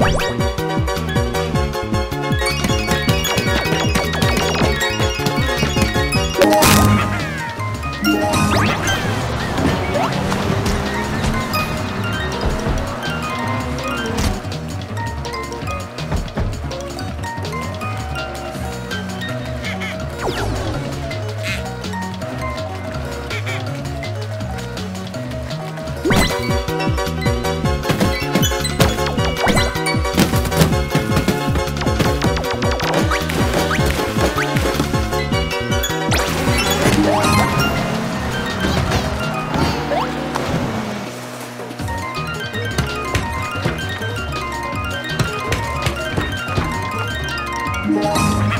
you Thank